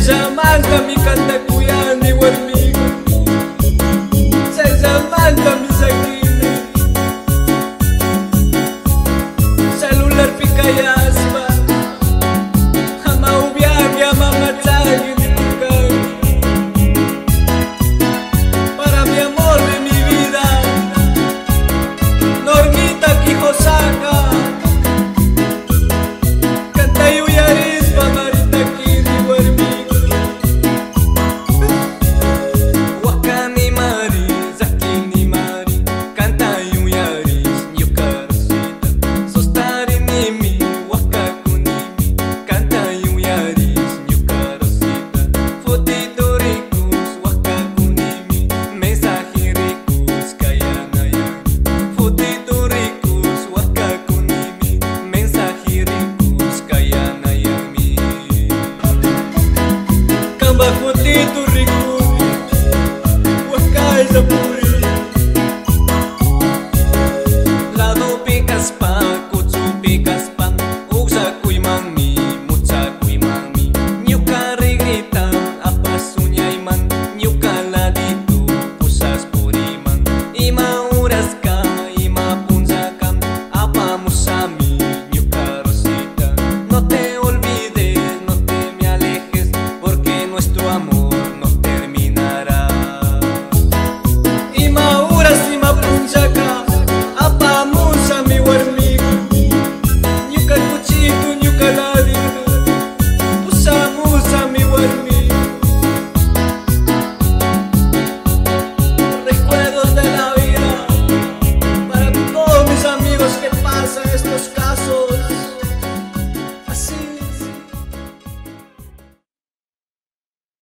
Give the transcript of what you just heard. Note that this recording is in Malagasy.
جاماكمك samba com título